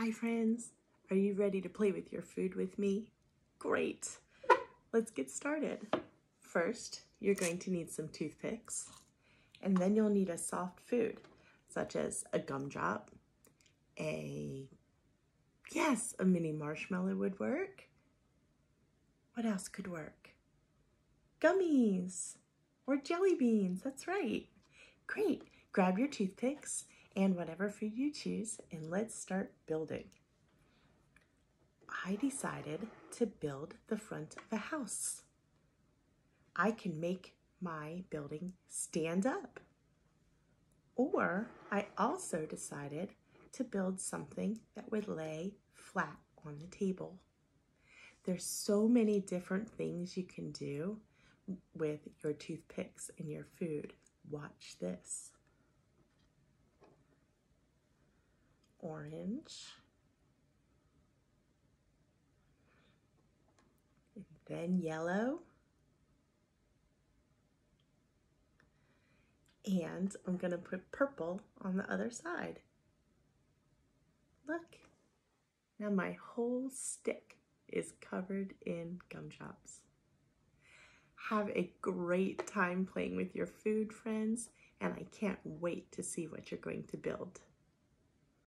Hi friends, are you ready to play with your food with me? Great, let's get started. First, you're going to need some toothpicks and then you'll need a soft food such as a gumdrop, a, yes, a mini marshmallow would work. What else could work? Gummies or jelly beans, that's right. Great, grab your toothpicks and whatever food you choose, and let's start building. I decided to build the front of a house. I can make my building stand up. Or I also decided to build something that would lay flat on the table. There's so many different things you can do with your toothpicks and your food. Watch this. Orange. And then yellow. And I'm going to put purple on the other side. Look. Now my whole stick is covered in gumdrops. Have a great time playing with your food, friends, and I can't wait to see what you're going to build.